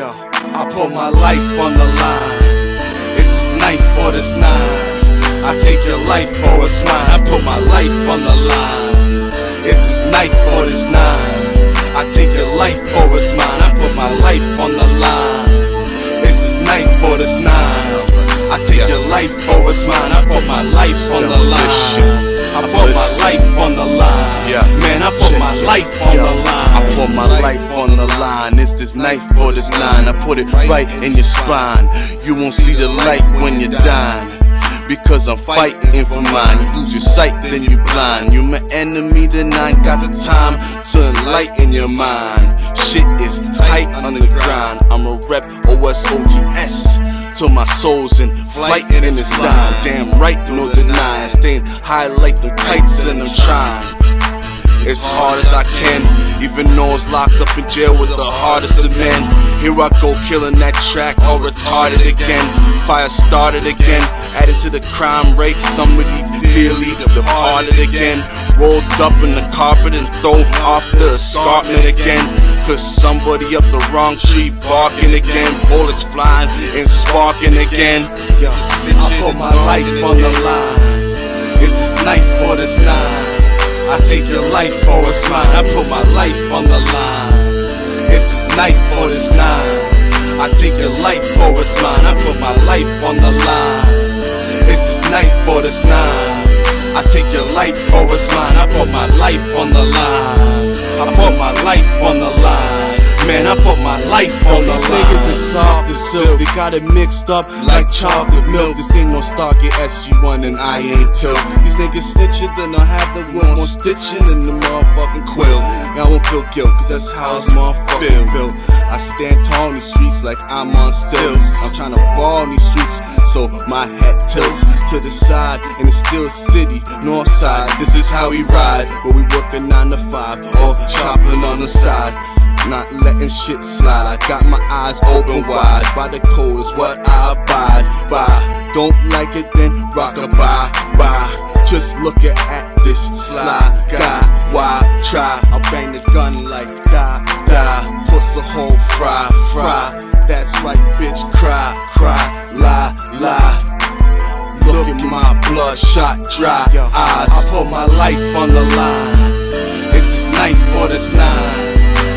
I put my life on the line. It's this knife for this nine. I take your life for it's mine. I put my life on the line. It's this knife for this nine. I take your life for it's mine. I put my life on the line. It's this knife for this nine. I take your life for it's mine. I put my life on the line. I put my life on the line. Yeah. Man, I put my life on the line. I put my life on the line. It's this knife or this nine. I put it right in your spine. You won't see the light when you're dying. Because I'm fighting for mine. You lose your sight, then you blind. You're my enemy, then I got the time to enlighten your mind. Shit is tight on the grind. I'm a rep OSOTS. Till my soul's in flight and it's dying. Damn right, no denying. Staying high like the kites and I'm as hard as I can. Even though it's locked up in jail with the hardest of men. Here I go, killing that track, all retarded again. Fire started again, added to the crime rate. Somebody dearly departed again. Rolled up in the carpet and thrown off the escarpment again. Cause somebody up the wrong tree barking again. Bullets flying and sparking again. I put my life on the line. This knife for this. I take your life for a smile. I put my life on the line. It's this knife for this nine. I take your life for it's mine. I put my life on the line. It's this knife for this nine. I take your life for it's mine. I put my life on the line. I put my life on the These niggas is soft as silk, they got it mixed up like chocolate milk. This ain't no Stargate SG1 and I ain't till. These niggas snitching, then I have the one more stitching in the motherfucking quill. Now I won't feel guilt, cause that's how this motherfucking feel. I stand tall in these streets like I'm on stilts. I'm trying to fall in these streets, so my hat tilts to the side, and it's still city, north side. This is how we ride, but we working 9 to 5, or chopping on the side. Not letting shit slide. I got my eyes open wide. By the code is what I abide by. Don't like it, then rock a bye bye. Just looking at this sly guy. Why try? I'll bang the gun like die die. Puss a whole fry fry. That's right, bitch. Cry cry lie lie. Look at my bloodshot dry eyes. I put my life on the line. It's this knife for this.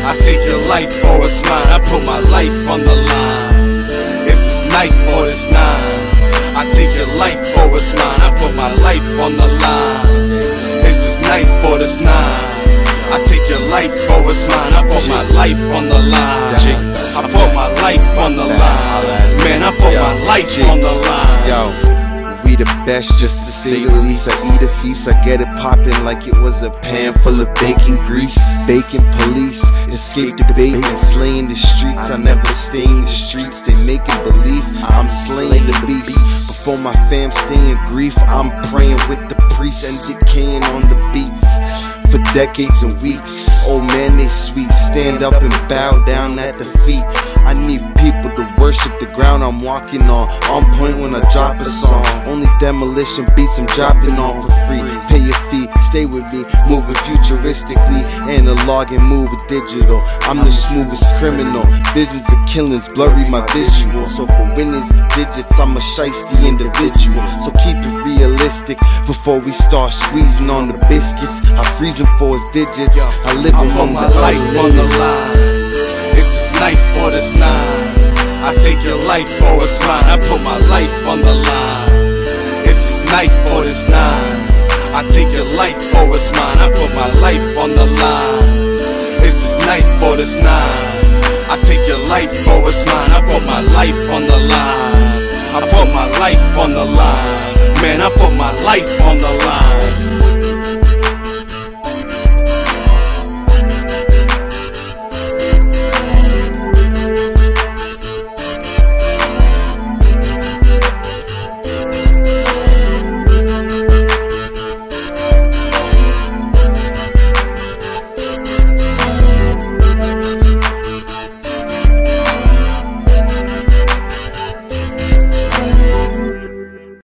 I take your life for it's mine. I put my life on the line. This knife for this nine. I take your life for it's mine. I put my life on the line. This knife for this nine. I take your life for it's mine. I put my life on the line. I put my life on the line. Man, I put my life on the line. The best just to say the least. I eat a feast, I get it poppin' like it was a pan full of bacon grease. Bacon police, escape the bait and slaying the streets. I never stay in the streets, they making believe I'm slaying the beast. Before my fam stay in grief, I'm praying with the priest and decaying on the beats for decades and weeks. Oh man, they sweet. Stand up and bow down at the feet. I need people to worship the ground I'm walking on. On point when I drop a song. Demolition beats I'm dropping on for free. Pay your fee, stay with me. Moving futuristically, analog and moving digital. I'm the smoothest criminal. Visions of killings blurry my visual. So for winners and digits, I'm a shiesty individual. So keep it realistic before we start squeezing on the biscuits. I freeze them for his digits. I live I among the life on the line. It's this knife for this nine. I take your life for it's mine. I put my life on the line. Knife for this nine. I take your life for it's mine. I put my life on the line. This knife for this nine. I take your life for it's mine. I put my life on the line. I put my life on the line. Man, I put my life on the line.